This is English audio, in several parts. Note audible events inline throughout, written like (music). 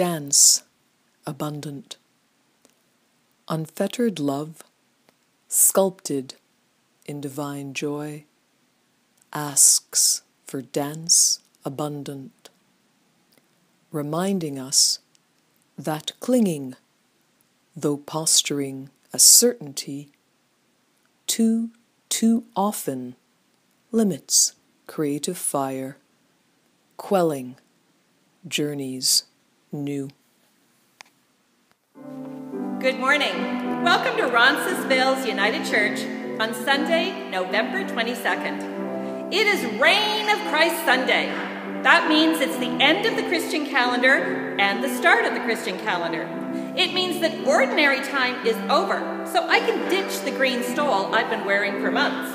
dance abundant. Unfettered love, sculpted in divine joy, asks for dance abundant, reminding us that clinging, though posturing a certainty, too, too often limits creative fire, quelling journeys new. Good morning. Welcome to Roncesvalles United Church on Sunday, November 22nd. It is Reign of Christ Sunday. That means it's the end of the Christian calendar and the start of the Christian calendar. It means that ordinary time is over, so I can ditch the green stole I've been wearing for months.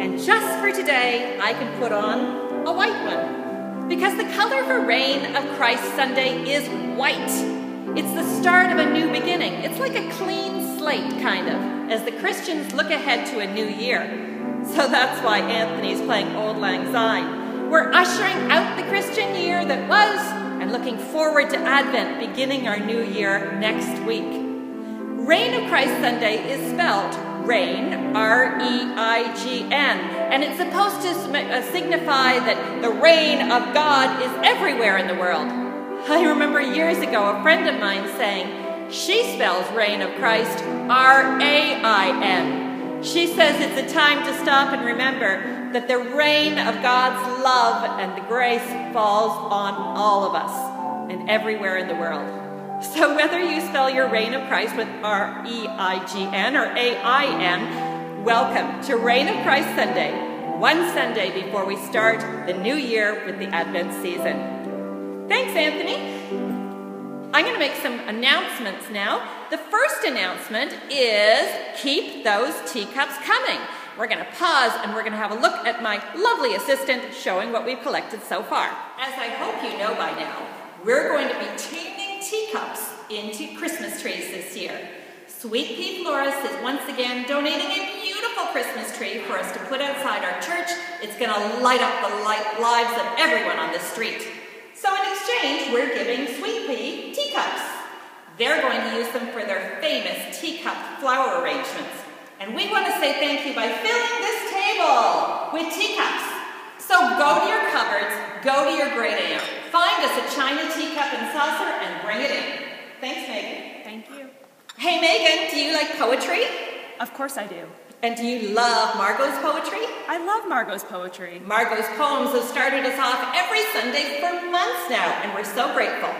And just for today, I can put on a white one. Because the color for Reign of Christ Sunday is white. It's the start of a new beginning. It's like a clean slate, kind of, as the Christians look ahead to a new year. So that's why Anthony's playing Auld Lang Syne. We're ushering out the Christian year that was and looking forward to Advent, beginning our new year next week. Reign of Christ Sunday is spelled Reign, R E I G N, and it's supposed to uh, signify that the reign of God is everywhere in the world. I remember years ago a friend of mine saying, she spells reign of Christ R A I N. She says it's a time to stop and remember that the reign of God's love and the grace falls on all of us and everywhere in the world. So whether you spell your reign of Christ with R E I G N or A I N, welcome to Reign of Christ Sunday, one Sunday before we start the new year with the Advent season. Thanks, Anthony. I'm going to make some announcements now. The first announcement is keep those teacups coming. We're going to pause and we're going to have a look at my lovely assistant showing what we've collected so far. As I hope you know by now, we're going to be turning teacups into Christmas trees this year. Sweet Pea Florist is once again donating a beautiful Christmas tree for us to put outside our church. It's going to light up the lives of everyone on the street. So in exchange, we're giving Sweet Pea teacups. They're going to use them for their famous teacup flower arrangements. And we want to say thank you by filling this table with teacups. So go to your cupboards, go to your great aunt, find us a china teacup and saucer and bring it in. Thanks, Megan. Thank you. Hey, Megan, do you like poetry? Of course I do. And do you love Margot's poetry? I love Margot's poetry. Margot's poems have started us off every Sunday for months now, and we're so grateful.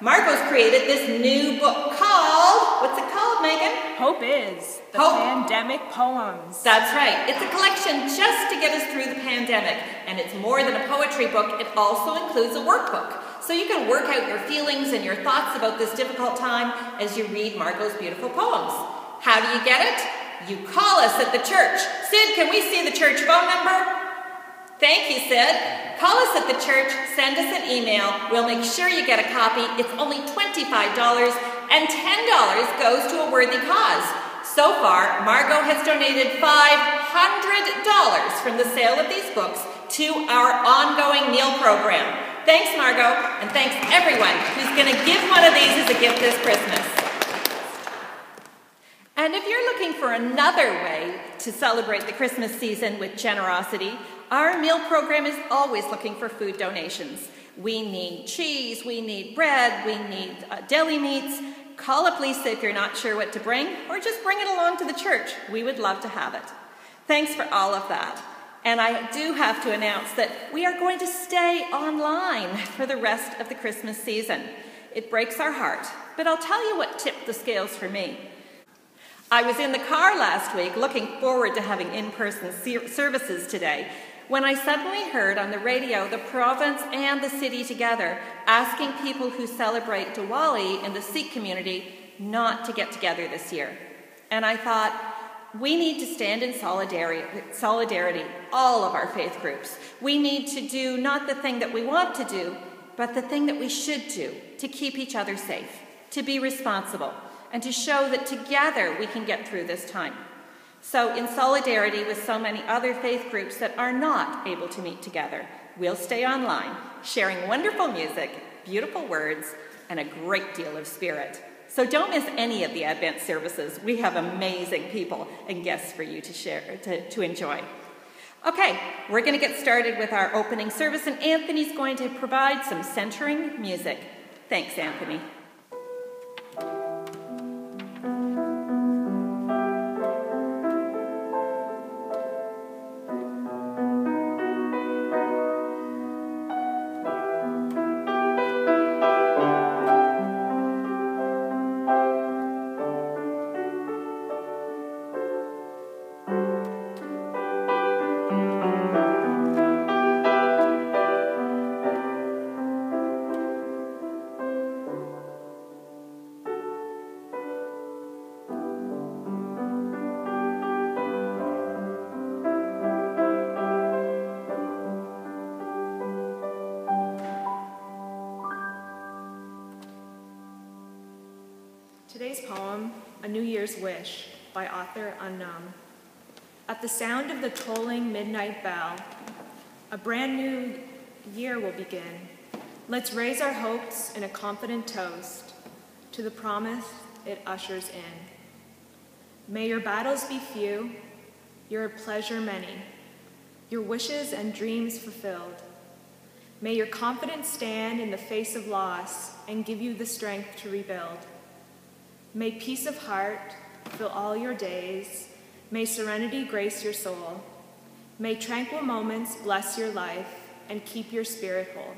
Margot's created this new book called, what's it called, Megan? Hope is, the Hope. Pandemic Poems. That's right. It's a collection just to get us through the pandemic, and it's more than a poetry book, it also includes a workbook. So you can work out your feelings and your thoughts about this difficult time as you read Margot's beautiful poems. How do you get it? You call us at the church. Sid, can we see the church phone number? Thank you, Sid. Call us at the church, send us an email. We'll make sure you get a copy. It's only $25 and $10 goes to a worthy cause. So far, Margot has donated $500 from the sale of these books to our ongoing meal program. Thanks, Margot, and thanks everyone who's going to give one of these as a gift this Christmas. And if you're looking for another way to celebrate the Christmas season with generosity, our meal program is always looking for food donations. We need cheese, we need bread, we need uh, deli meats. Call up Lisa if you're not sure what to bring, or just bring it along to the church. We would love to have it. Thanks for all of that. And I do have to announce that we are going to stay online for the rest of the Christmas season. It breaks our heart, but I'll tell you what tipped the scales for me. I was in the car last week looking forward to having in person services today when I suddenly heard on the radio the province and the city together asking people who celebrate Diwali in the Sikh community not to get together this year. And I thought, we need to stand in solidarity, solidarity, all of our faith groups. We need to do not the thing that we want to do, but the thing that we should do to keep each other safe, to be responsible and to show that together we can get through this time. So, in solidarity with so many other faith groups that are not able to meet together, we'll stay online, sharing wonderful music, beautiful words and a great deal of spirit. So don't miss any of the Advent services. We have amazing people and guests for you to share to, to enjoy. Okay, we're going to get started with our opening service, and Anthony's going to provide some centering music. Thanks, Anthony. Today's poem, A New Year's Wish, by author unknown. At the sound of the tolling midnight bell, a brand new year will begin. Let's raise our hopes in a confident toast to the promise it ushers in. May your battles be few, your pleasure many, your wishes and dreams fulfilled. May your confidence stand in the face of loss and give you the strength to rebuild. May peace of heart fill all your days. May serenity grace your soul. May tranquil moments bless your life and keep your spirit whole.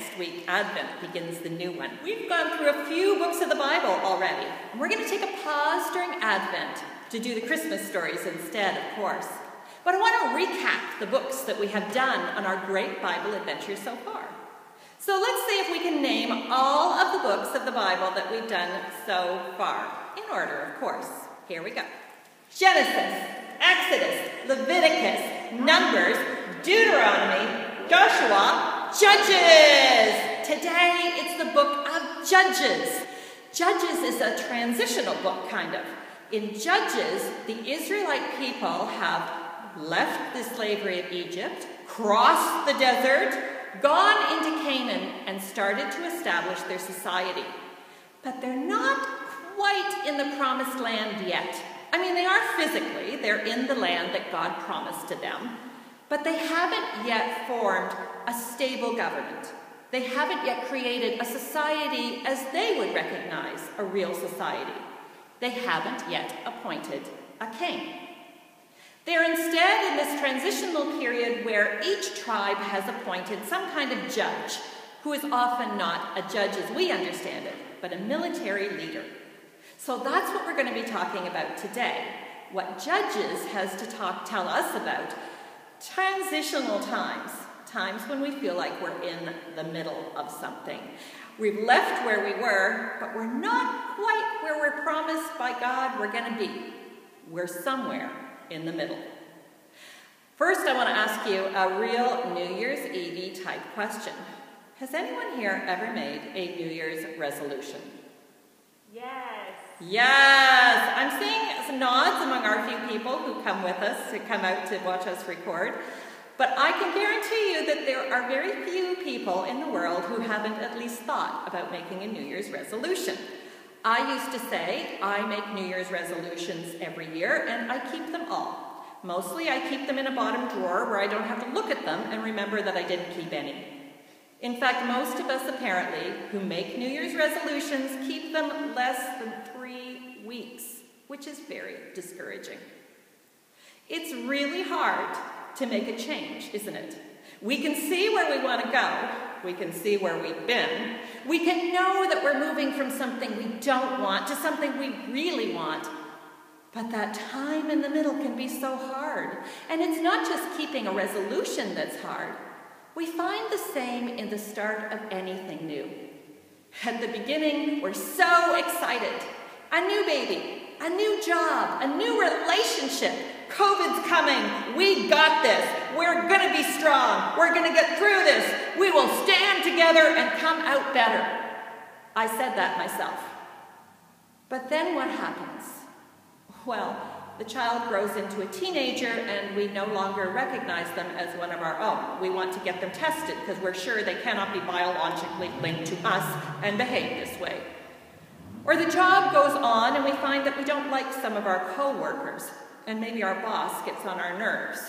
Next week, Advent begins the new one. We've gone through a few books of the Bible already, and we're going to take a pause during Advent to do the Christmas stories instead, of course. But I want to recap the books that we have done on our great Bible adventure so far. So let's see if we can name all of the books of the Bible that we've done so far, in order, of course. Here we go Genesis, Exodus, Leviticus, Numbers, Deuteronomy, Joshua, Judges. Today it's the book of Judges. Judges is a transitional book, kind of. In Judges, the Israelite people have left the slavery of Egypt, crossed the desert, gone into Canaan, and started to establish their society. But they're not quite in the promised land yet. I mean, they are physically, they're in the land that God promised to them, but they haven't yet formed a stable government. They haven't yet created a society as they would recognize a real society. They haven't yet appointed a king. They're instead in this transitional period where each tribe has appointed some kind of judge, who is often not a judge as we understand it, but a military leader. So that's what we're going to be talking about today. What Judges has to talk, tell us about transitional times, times when we feel like we're in the middle of something. We've left where we were, but we're not quite where we're promised by God we're going to be. We're somewhere in the middle. First, I want to ask you a real New Year's Eve type question. Has anyone here ever made a New Year's resolution? Yes. Yes, I'm seeing nods among our few people who come with us, to come out to watch us record. But I can guarantee you that there are very few people in the world who haven't at least thought about making a New Year's resolution. I used to say I make New Year's resolutions every year and I keep them all. Mostly I keep them in a bottom drawer where I don't have to look at them and remember that I didn't keep any. In fact, most of us apparently who make New Year's resolutions keep them less than three weeks, which is very discouraging. It's really hard to make a change, isn't it? We can see where we want to go. We can see where we've been. We can know that we're moving from something we don't want to something we really want. But that time in the middle can be so hard. And it's not just keeping a resolution that's hard. We find the same in the start of anything new. At the beginning, we're so excited. A new baby, a new job, a new relationship. COVID's coming. We got this. We're going to be strong. We're going to get through this. We will stand together and come out better. I said that myself. But then what happens? Well, the child grows into a teenager and we no longer recognize them as one of our own. We want to get them tested because we're sure they cannot be biologically linked to us and behave this way. Or the job goes on and we find that we don't like some of our coworkers and maybe our boss gets on our nerves.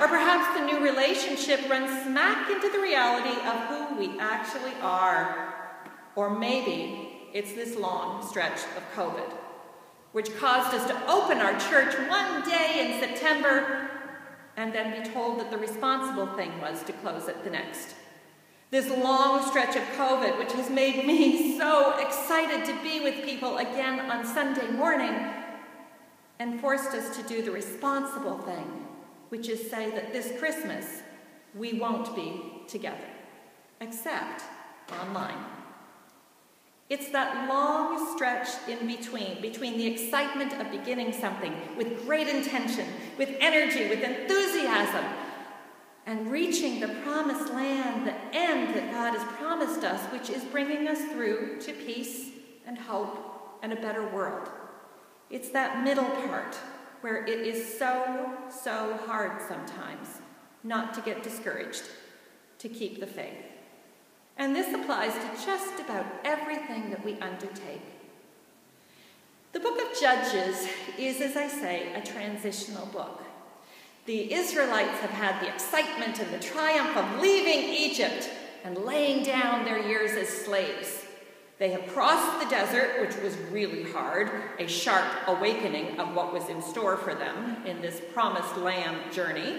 Or perhaps the new relationship runs smack into the reality of who we actually are. Or maybe it's this long stretch of COVID which caused us to open our church one day in September and then be told that the responsible thing was to close it the next. This long stretch of COVID, which has made me (laughs) so excited to be with people again on Sunday morning, and forced us to do the responsible thing, which is say that this Christmas we won't be together, except online. It's that long stretch in between, between the excitement of beginning something with great intention, with energy, with enthusiasm, and reaching the promised land, the end that God has promised us, which is bringing us through to peace and hope and a better world. It's that middle part where it is so, so hard sometimes not to get discouraged, to keep the faith. And this applies to just about everything that we undertake. The book of Judges is, as I say, a transitional book. The Israelites have had the excitement and the triumph of leaving Egypt and laying down their years as slaves. They have crossed the desert, which was really hard, a sharp awakening of what was in store for them in this promised land journey.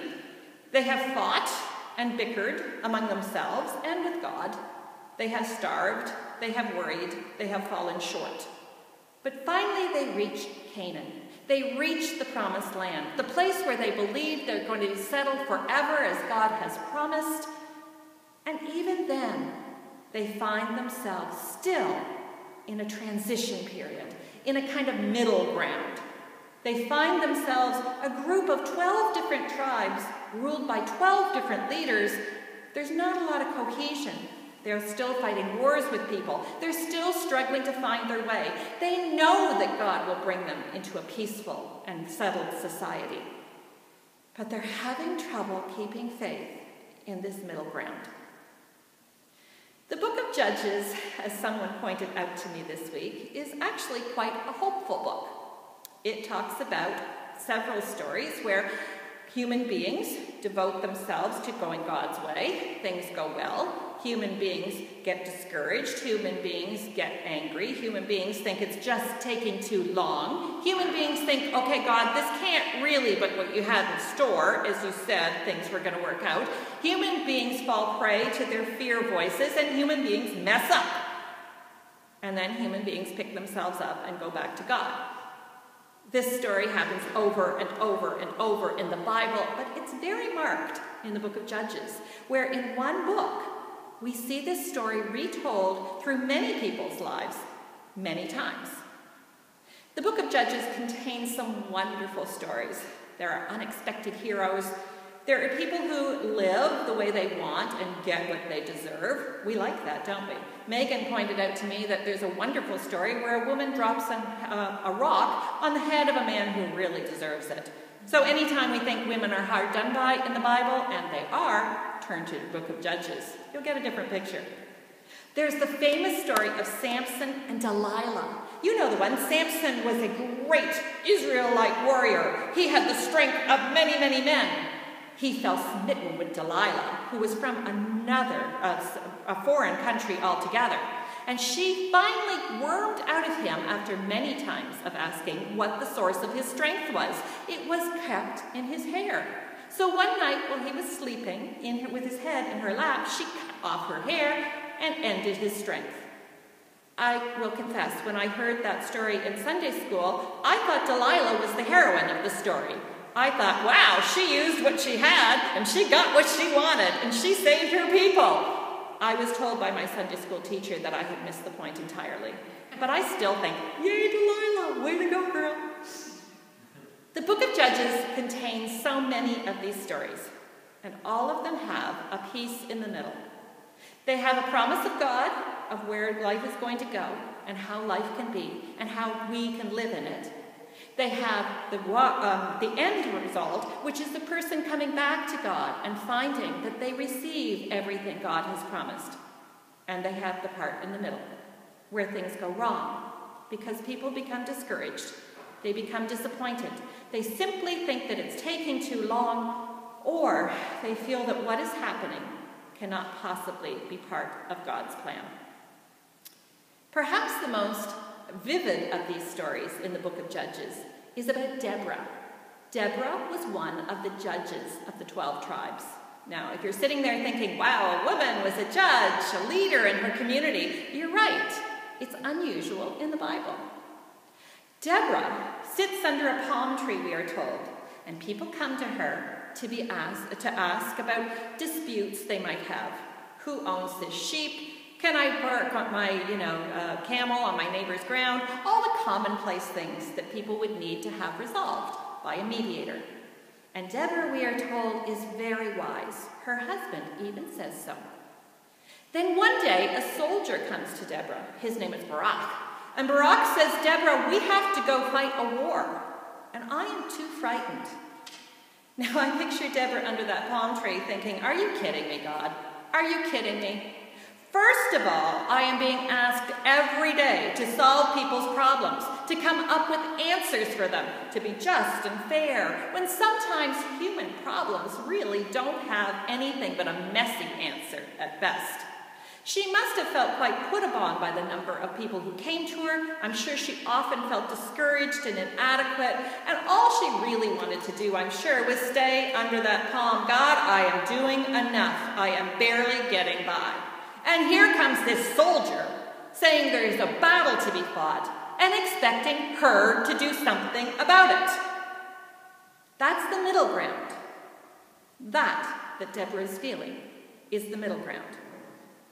They have fought and bickered among themselves and with God. They have starved, they have worried, they have fallen short. But finally, they reach Canaan. They reach the promised land, the place where they believe they're going to be settled forever as God has promised. And even then, they find themselves still in a transition period, in a kind of middle ground. They find themselves a group of 12 different tribes ruled by 12 different leaders. There's not a lot of cohesion. They're still fighting wars with people. They're still struggling to find their way. They know that God will bring them into a peaceful and settled society. but they're having trouble keeping faith in this middle ground. The book of Judges, as someone pointed out to me this week, is actually quite a hopeful book. It talks about several stories where human beings devote themselves to going God's way, things go well, human beings get discouraged, human beings get angry, human beings think it's just taking too long, human beings think, okay, God, this can't really, but what you had in store, as you said, things were going to work out. Human beings fall prey to their fear voices, and human beings mess up. And then human beings pick themselves up and go back to God. This story happens over and over and over in the Bible, but it's very marked in the book of Judges, where in one book, we see this story retold through many people's lives, many times. The book of Judges contains some wonderful stories. There are unexpected heroes. There are people who live the way they want and get what they deserve. We like that, don't we? Megan pointed out to me that there's a wonderful story where a woman drops an, uh, a rock on the head of a man who really deserves it. So anytime we think women are hard done by in the Bible, and they are, turn to the book of Judges. You'll get a different picture. There's the famous story of Samson and Delilah. You know the one. Samson was a great Israelite warrior. He had the strength of many, many men. He fell smitten with Delilah, who was from another, uh, a foreign country altogether. And she finally wormed out of him after many times of asking what the source of his strength was. It was kept in his hair. So one night while he was sleeping in, with his head in her lap, she cut off her hair and ended his strength. I will confess, when I heard that story in Sunday school, I thought Delilah was the heroine of the story. I thought, wow, she used what she had and she got what she wanted and she saved her people. I was told by my Sunday school teacher that I had missed the point entirely. But I still think, yay, Delilah, way to go, girl. The book of Judges contains so many of these stories, and all of them have a piece in the middle. They have a promise of God of where life is going to go and how life can be and how we can live in it. They have the, um, the end result, which is the person coming back to God and finding that they receive everything God has promised. And they have the part in the middle, where things go wrong, because people become discouraged. They become disappointed. They simply think that it's taking too long, or they feel that what is happening cannot possibly be part of God's plan. Perhaps the most vivid of these stories in the book of Judges is about Deborah. Deborah was one of the judges of the 12 tribes. Now, if you're sitting there thinking, wow, a woman was a judge, a leader in her community, you're right. It's unusual in the Bible. Deborah sits under a palm tree, we are told, and people come to her to be asked to ask about disputes they might have. Who owns this sheep? Can I park on my, you know, uh, camel on my neighbor's ground? All the commonplace things that people would need to have resolved by a mediator. And Deborah, we are told, is very wise. Her husband even says so. Then one day, a soldier comes to Deborah. His name is Barak. And Barak says, Deborah, we have to go fight a war. And I am too frightened. (laughs) Now I picture Deborah under that palm tree thinking, Are you kidding me, God? Are you kidding me? First of all, I am being asked every day to solve people's problems, to come up with answers for them, to be just and fair, when sometimes human problems really don't have anything but a messy answer at best. She must have felt quite put upon by the number of people who came to her. I'm sure she often felt discouraged and inadequate, and all she really wanted to do, I'm sure, was stay under that palm. God, I am doing enough. I am barely getting by. And here comes this soldier saying there is a battle to be fought and expecting her to do something about it. That's the middle ground. That, that Deborah is feeling, is the middle ground.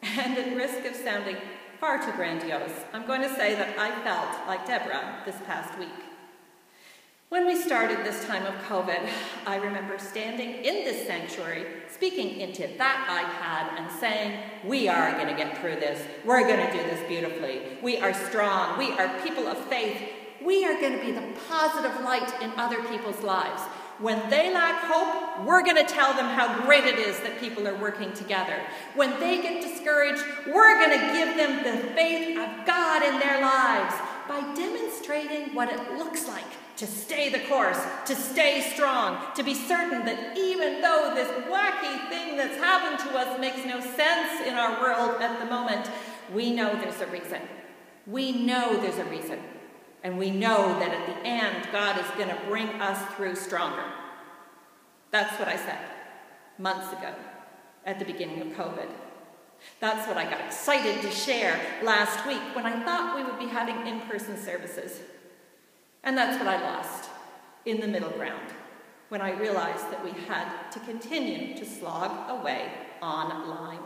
(laughs) And at risk of sounding far too grandiose, I'm going to say that I felt like Deborah this past week. When we started this time of COVID, I remember standing in this sanctuary, speaking into that iPad and saying, We are going to get through this. We're going to do this beautifully. We are strong. We are people of faith. We are going to be the positive light in other people's lives. When they lack hope, we're going to tell them how great it is that people are working together. When they get discouraged, we're going to give them the faith of God in their lives by demonstrating what it looks like to stay the course, to stay strong, to be certain that even though this wacky thing that's happened to us makes no sense in our world at the moment, we know there's a reason. We know there's a reason. And we know that at the end, God is going to bring us through stronger. That's what I said months ago at the beginning of COVID. That's what I got excited to share last week when I thought we would be having in person services. And that's what I lost in the middle ground when I realized that we had to continue to slog away online.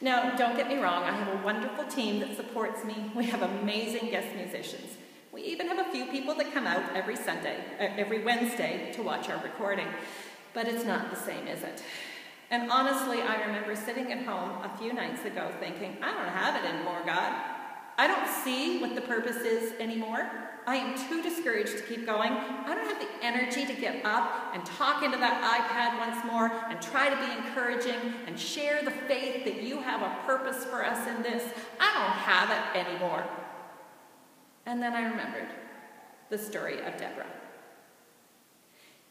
Now, don't get me wrong, I have a wonderful team that supports me. We have amazing guest musicians. We even have a few people that come out every Sunday, uh, every Wednesday to watch our recording. But it's not the same, is it? And honestly, I remember sitting at home a few nights ago thinking, I don't have it anymore, God. I don't see what the purpose is anymore. I am too discouraged to keep going. I don't have the energy to get up and talk into that iPad once more and try to be encouraging and share the faith that you have a purpose for us in this. I don't have it anymore. And then I remembered the story of Deborah.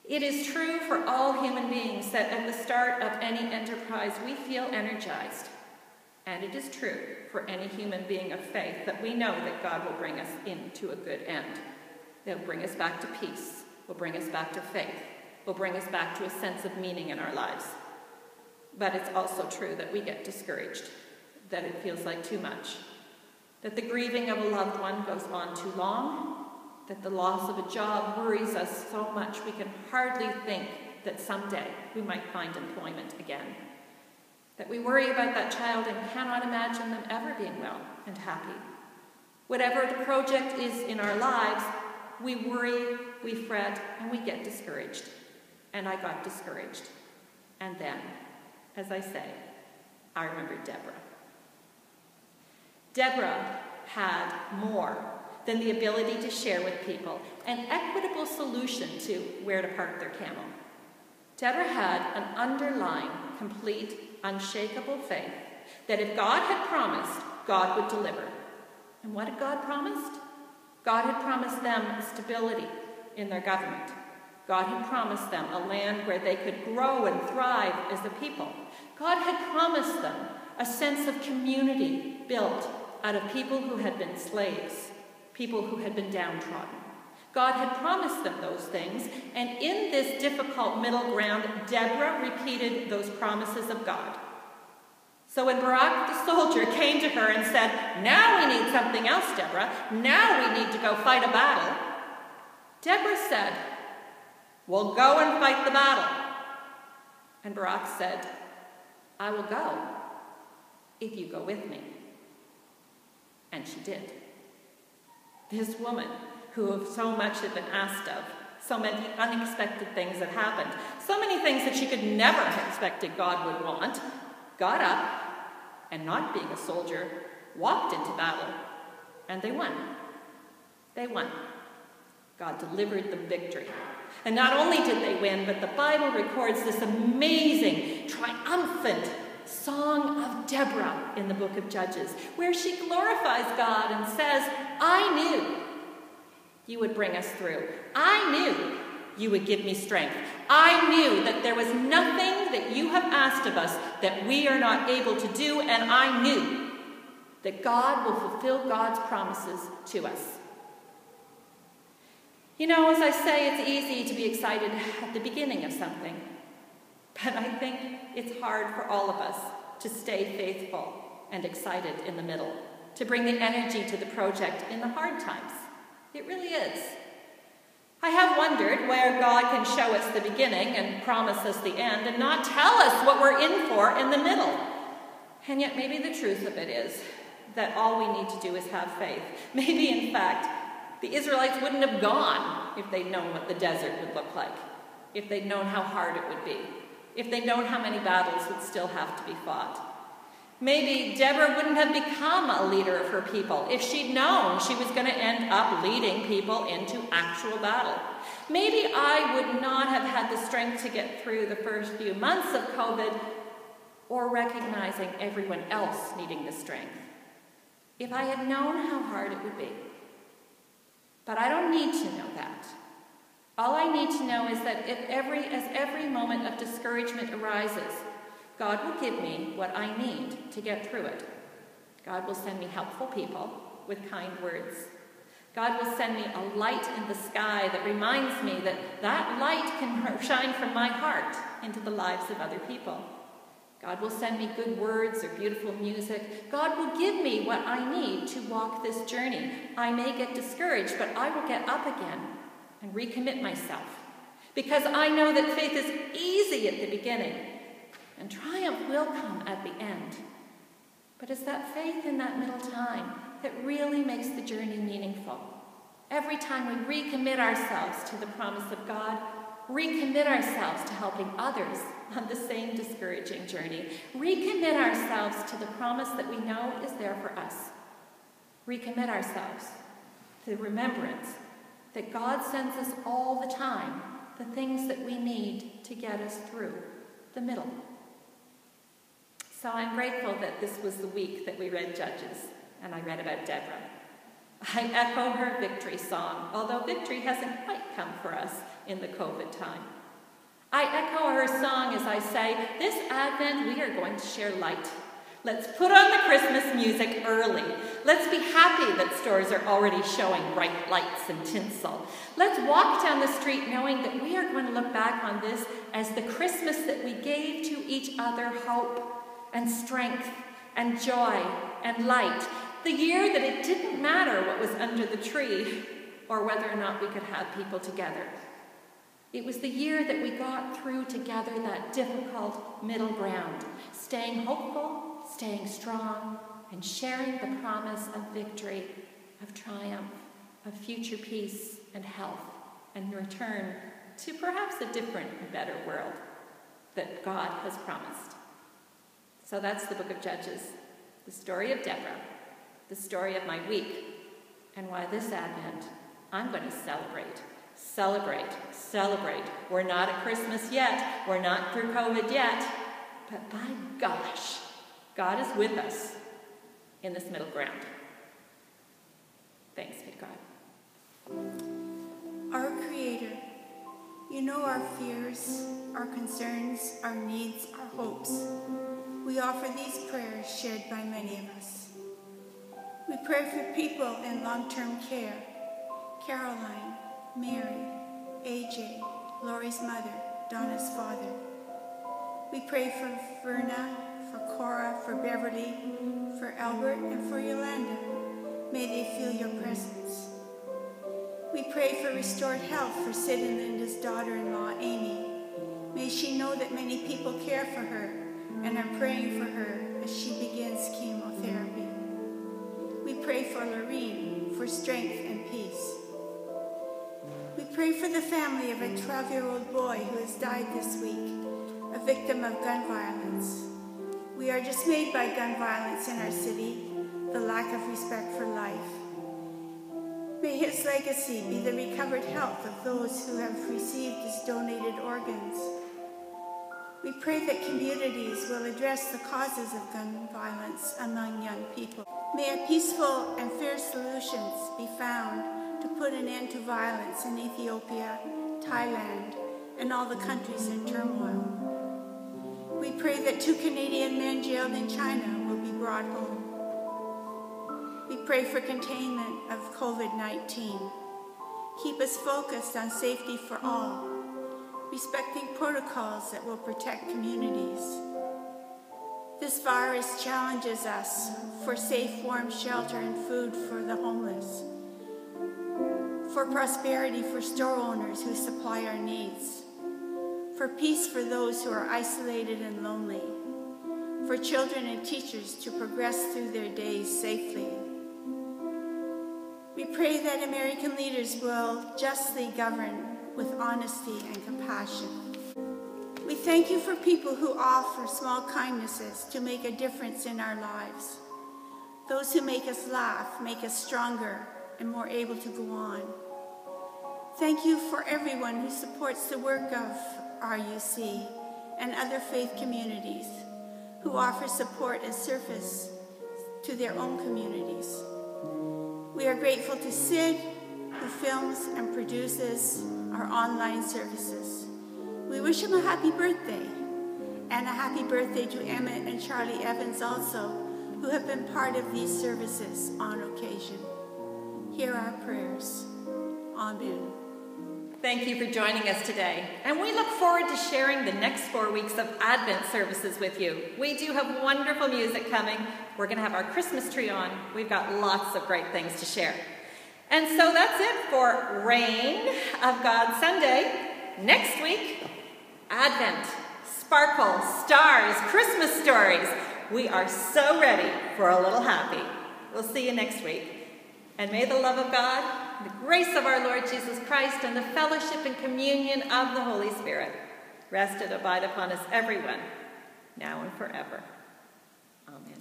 It is true for all human beings that at the start of any enterprise we feel energized. And it is true for any human being of faith that we know that God will bring us into a good end. He'll bring us back to peace, will bring us back to faith, will bring us back to a sense of meaning in our lives. But it's also true that we get discouraged, that it feels like too much, that the grieving of a loved one goes on too long, that the loss of a job worries us so much we can hardly think that someday we might find employment again. That we worry about that child and cannot imagine them ever being well and happy. Whatever the project is in our lives, we worry, we fret, and we get discouraged. And I got discouraged. And then, as I say, I remembered Deborah. Deborah had more than the ability to share with people an equitable solution to where to park their camel. Deborah had an underlying, complete, unshakable faith that if God had promised, God would deliver. And what had God promised? God had promised them stability in their government. God had promised them a land where they could grow and thrive as a people. God had promised them a sense of community built out of people who had been slaves, people who had been downtrodden. God had promised them those things, and in this difficult middle ground, Deborah repeated those promises of God. So when Barak the soldier came to her and said, Now we need something else, Deborah, now we need to go fight a battle, Deborah said, We'll go and fight the battle. And Barak said, I will go if you go with me. And she did. This woman, who so much had been asked of, so many unexpected things had happened, so many things that she could never have expected God would want, got up and, not being a soldier, walked into battle, and they won. They won. God delivered them victory. And not only did they win, but the Bible records this amazing, triumphant Song of Deborah in the book of Judges, where she glorifies God and says, I knew you would bring us through. I knew you would give me strength. I knew that there was nothing that you have asked of us that we are not able to do, and I knew that God will fulfill God's promises to us. You know, as I say, it's easy to be excited at the beginning of something. But I think it's hard for all of us to stay faithful and excited in the middle, to bring the energy to the project in the hard times. It really is. I have wondered where God can show us the beginning and promise us the end and not tell us what we're in for in the middle. And yet, maybe the truth of it is that all we need to do is have faith. (laughs) Maybe, in fact, the Israelites wouldn't have gone if they'd known what the desert would look like, if they'd known how hard it would be, if they'd known how many battles would still have to be fought. Maybe Deborah wouldn't have become a leader of her people if she'd known she was going to end up leading people into actual battle. Maybe I would not have had the strength to get through the first few months of COVID or recognizing everyone else needing the strength if I had known how hard it would be. But I don't need to know that. All I need to know is that if every, as every moment of discouragement arises, God will give me what I need to get through it. God will send me helpful people with kind words. God will send me a light in the sky that reminds me that that light can (laughs) shine from my heart into the lives of other people. God will send me good words or beautiful music. God will give me what I need to walk this journey. I may get discouraged, but I will get up again and recommit myself. Because I know that faith is easy at the beginning and triumph will come at the end. But it's that faith in that middle time that really makes the journey meaningful. Every time we recommit ourselves to the promise of God, recommit ourselves to helping others on the same discouraging journey. Recommit ourselves to the promise that we know is there for us. Recommit ourselves to the remembrance that God sends us all the time the things that we need to get us through the middle. So I'm grateful that this was the week that we read Judges and I read about Deborah. I echo her victory song, although victory hasn't quite come for us in the COVID time. I echo her song as I say, This Advent we are going to share light. Let's put on the Christmas music early. Let's be happy that stores are already showing bright lights and tinsel. Let's walk down the street knowing that we are going to look back on this as the Christmas that we gave to each other hope and strength and joy and light. The year that it didn't matter what was under the tree or whether or not we could have people together. It was the year that we got through together that difficult middle ground, staying hopeful, staying strong, and sharing the promise of victory, of triumph, of future peace and health, and return to perhaps a different and better world that God has promised. So that's the book of Judges, the story of Deborah, the story of my week, and why this Advent I'm going to celebrate Celebrate, celebrate. We're not at Christmas yet. We're not through COVID yet. But by gosh, God is with us in this middle ground. Thanks be to God. Our Creator, you know our fears, our concerns, our needs, our hopes. We offer these prayers shared by many of us. We pray for people in long-term care, Caroline, Mary, AJ, Lori's mother, Donna's father. We pray for Verna, for Cora, for Beverly, for Albert, and for Yolanda. May they feel your presence. We pray for restored health for Sid and Linda's daughter-in-law, Amy. May she know that many people care for her and are praying for her as she begins chemotherapy. We pray for Lorene for strength and peace. We pray for the family of a 12-year-old boy who has died this week, a victim of gun violence. We are dismayed by gun violence in our city, the lack of respect for life. May his legacy be the recovered health of those who have received his donated organs. We pray that communities will address the causes of gun violence among young people. May a peaceful and fair solutions be found to put an end to violence in Ethiopia, Thailand, and all the countries in turmoil. We pray that two Canadian men jailed in China will be brought home. We pray for containment of COVID-19. Keep us focused on safety for all, respecting protocols that will protect communities. This virus challenges us for safe, warm shelter and food for the homeless for prosperity for store owners who supply our needs, for peace for those who are isolated and lonely, for children and teachers to progress through their days safely. We pray that American leaders will justly govern with honesty and compassion. We thank you for people who offer small kindnesses to make a difference in our lives. Those who make us laugh, make us stronger and more able to go on. Thank you for everyone who supports the work of RUC and other faith communities who offer support and service to their own communities. We are grateful to Sid, who films and produces our online services. We wish him a happy birthday, and a happy birthday to Emmett and Charlie Evans also, who have been part of these services on occasion. Hear our prayers. Amen. Thank you for joining us today, and we look forward to sharing the next four weeks of Advent services with you. We do have wonderful music coming. We're going to have our Christmas tree on. We've got lots of great things to share. And so that's it for Reign of God Sunday. Next week, Advent, sparkle, stars, Christmas stories. We are so ready for a little happy. We'll see you next week. And may the love of God, the grace of our Lord Jesus Christ, and the fellowship and communion of the Holy Spirit rest and abide upon us, everyone, now and forever. Amen.